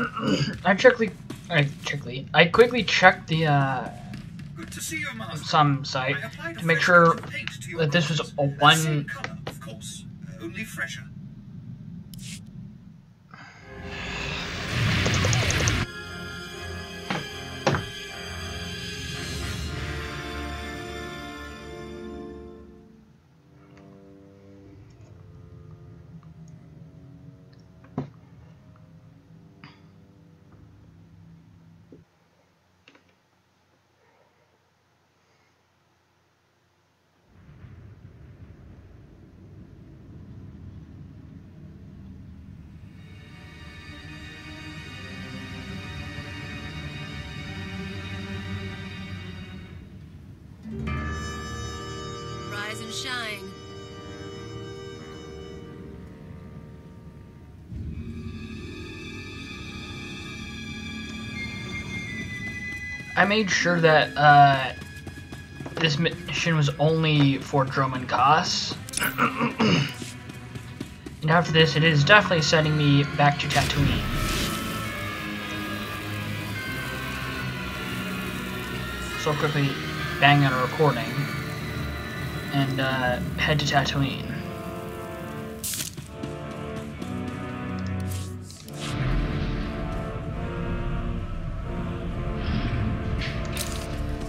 I quickly, I quickly, I quickly checked the uh, Good to see you, some site I applied a to make sure coat of paint to that this was a one. colour, of course, only fresher. Rise and shine. I made sure that uh, this mission was only for Droman Koss. and after this, it is definitely sending me back to Tatooine. So quickly bang on a recording and uh, head to Tatooine.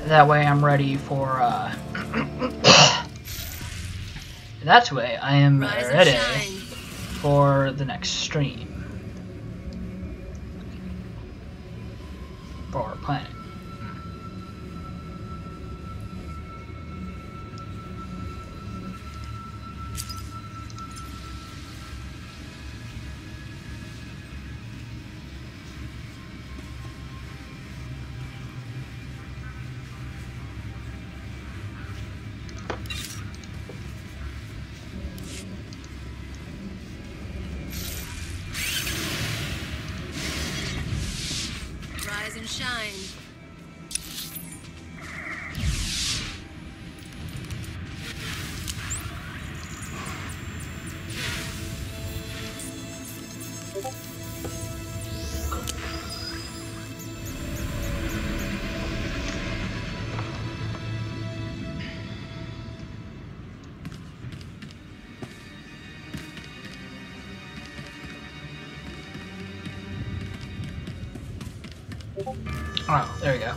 That way I'm ready for, uh... that way I am Rise ready for the next stream. For our planet. Shine. Oh, there we go.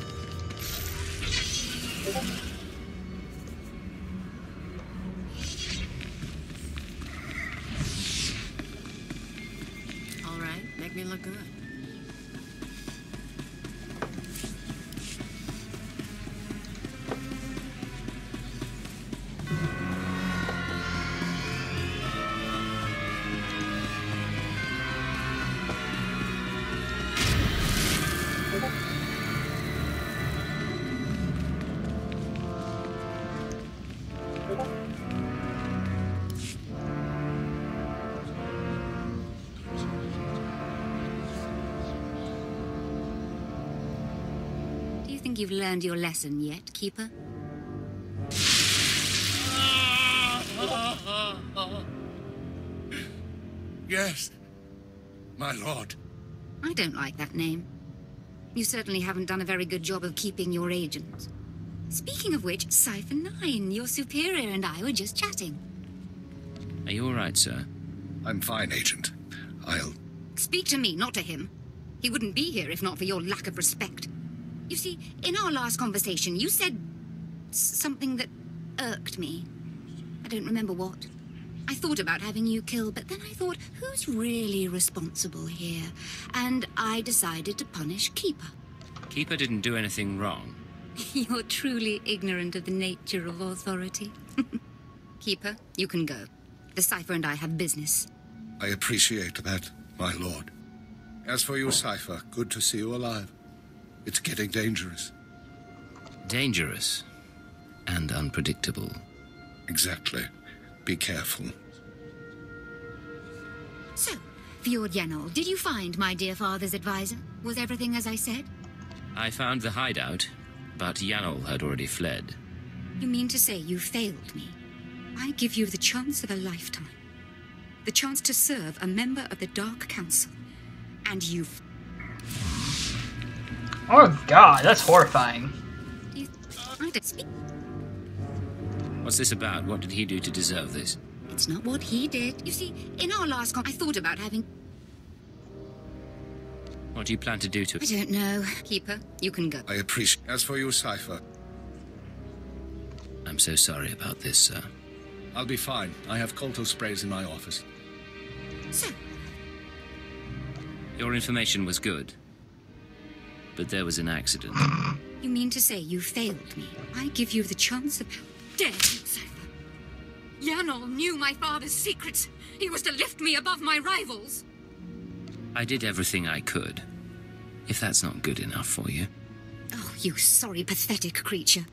Think you've learned your lesson yet, Keeper? Yes, my lord. I don't like that name. You certainly haven't done a very good job of keeping your agents. Speaking of which, Cipher 9, your superior and I were just chatting. Are you all right, sir? I'm fine, Agent. I'll. Speak to me, not to him. He wouldn't be here if not for your lack of respect. You see, in our last conversation, you said something that irked me. I don't remember what. I thought about having you killed, but then I thought, who's really responsible here? And I decided to punish Keeper. Keeper didn't do anything wrong. You're truly ignorant of the nature of authority. Keeper, you can go. The Cipher and I have business. I appreciate that, my lord. As for you, Cipher, good to see you alive. It's getting dangerous. Dangerous and unpredictable. Exactly. Be careful. So, Fjord Yenol, did you find my dear father's advisor? Was everything as I said? I found the hideout, but Yanol had already fled. You mean to say you failed me? I give you the chance of a lifetime. The chance to serve a member of the Dark Council. And you've Oh god, that's horrifying. You, I don't speak. What's this about? What did he do to deserve this? It's not what he did. You see, in our last con, I thought about having. What do you plan to do to I don't know. Keeper, you can go. I appreciate. As for you, Cipher, I'm so sorry about this, sir. I'll be fine. I have kolto sprays in my office. So, Your information was good. But there was an accident. you mean to say you failed me? I give you the chance of. How dare you, Cipher? Yanol knew my father's secrets. He was to lift me above my rivals. I did everything I could. If that's not good enough for you. Oh, you sorry, pathetic creature.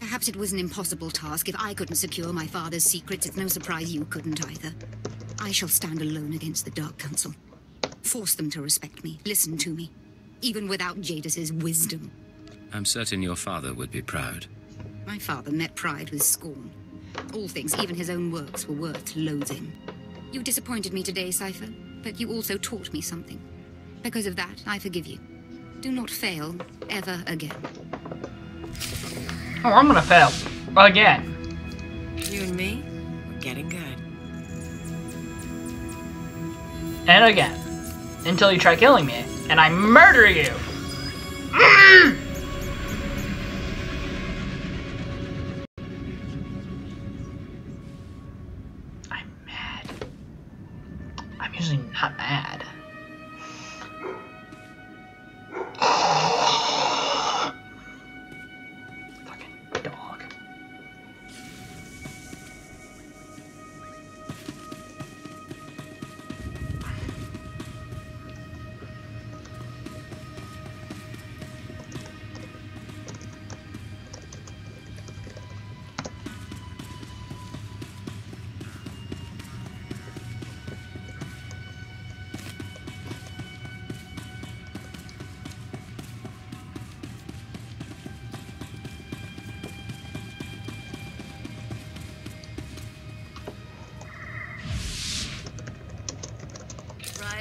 Perhaps it was an impossible task. If I couldn't secure my father's secrets, it's no surprise you couldn't either. I shall stand alone against the Dark Council. Force them to respect me, listen to me, even without Jadus's wisdom. I'm certain your father would be proud. My father met pride with scorn. All things, even his own works, were worth loathing. You disappointed me today, Cipher, but you also taught me something. Because of that, I forgive you. Do not fail ever again. Oh, I'm gonna fail. Again. You and me, we're getting good. And again. Until you try killing me, and I murder you! Mm!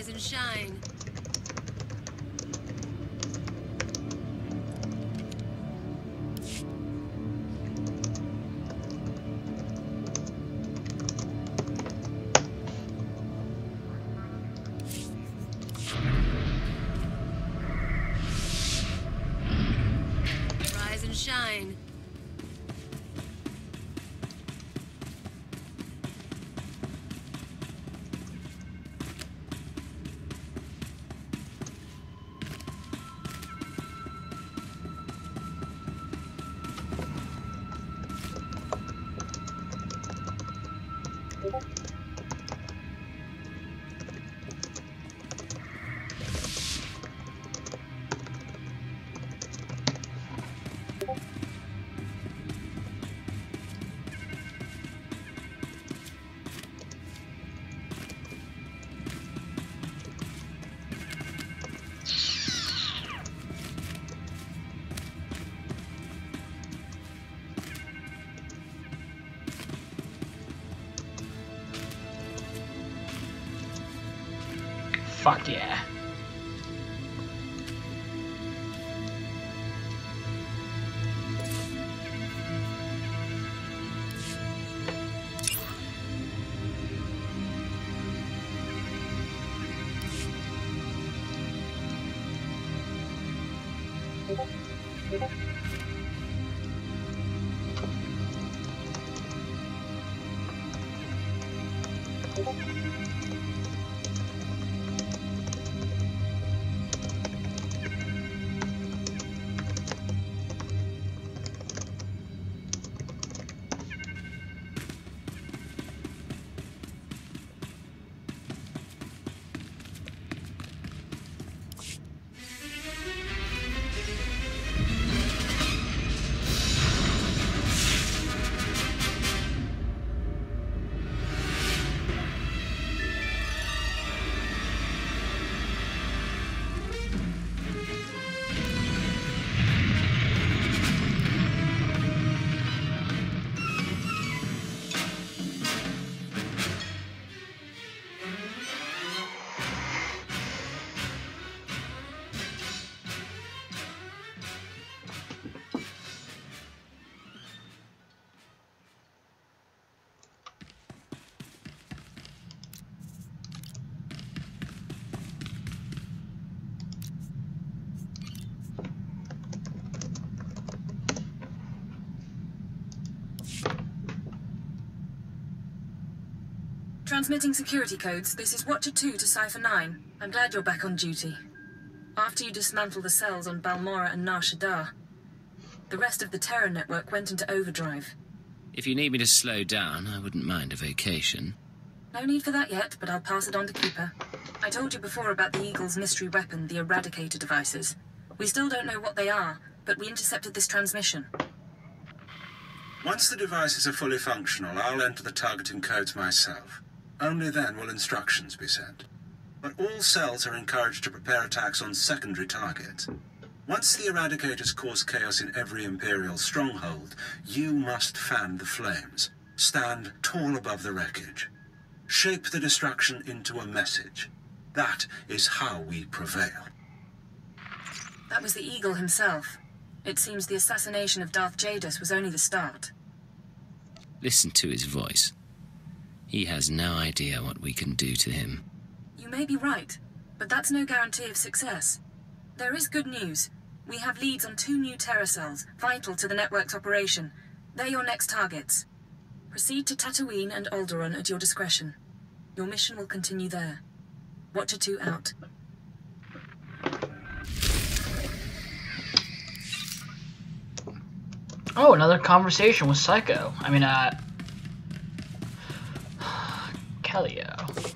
Rise and shine. Rise and shine. Fuck yeah. Transmitting security codes, this is Watcher 2 to Cipher 9. I'm glad you're back on duty. After you dismantle the cells on Balmorra and Nar Shaddaa, the rest of the Terra network went into overdrive. If you need me to slow down, I wouldn't mind a vacation. No need for that yet, but I'll pass it on to Keeper. I told you before about the Eagle's mystery weapon, the Eradicator devices. We still don't know what they are, but we intercepted this transmission. Once the devices are fully functional, I'll enter the targeting codes myself. Only then will instructions be sent. But all cells are encouraged to prepare attacks on secondary targets. Once the Eradicators cause chaos in every Imperial stronghold, you must fan the flames. Stand tall above the wreckage. Shape the destruction into a message. That is how we prevail. That was the Eagle himself. It seems the assassination of Darth Jadus was only the start. Listen to his voice. He has no idea what we can do to him. You may be right, but that's no guarantee of success. There is good news. We have leads on two new Terra cells, vital to the network's operation. They're your next targets. Proceed to Tatooine and Alderaan at your discretion. Your mission will continue there. Watcher 2 out. Oh, another conversation with Psycho. I mean, uh, Kaliyo.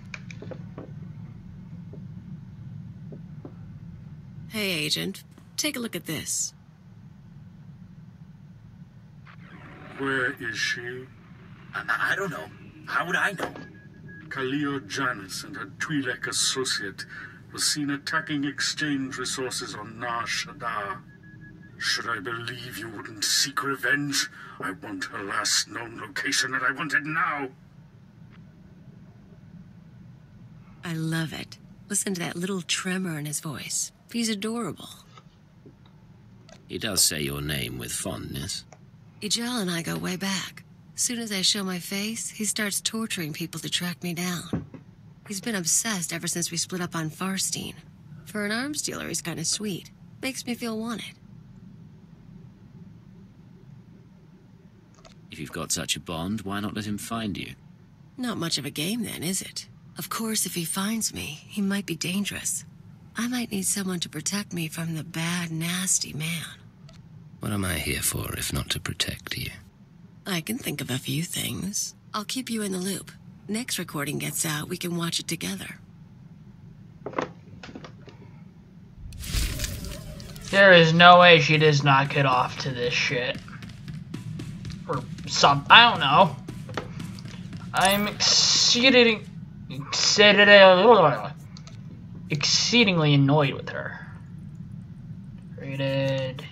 Hey, Agent. Take a look at this. Where is she? I, I don't know. How would I know? Kaliyo Djannis and her Twi'lek associate was seen attacking exchange resources on Nar Shaddaa. Should I believe you wouldn't seek revenge? I want her last known location and I want it now. I love it. Listen to that little tremor in his voice. He's adorable. He does say your name with fondness. Ijel and I go way back. Soon as I show my face, he starts torturing people to track me down. He's been obsessed ever since we split up on Farstein. For an arms dealer, he's kind of sweet. Makes me feel wanted. If you've got such a bond, why not let him find you? Not much of a game then, is it? Of course, if he finds me, he might be dangerous. I might need someone to protect me from the bad, nasty man. What am I here for if not to protect you? I can think of a few things. I'll keep you in the loop. Next recording gets out, we can watch it together. There is no way she does not get off to this shit. Or some, I don't know. I'm exceeding, exceedingly, exceedingly annoyed with her. Rated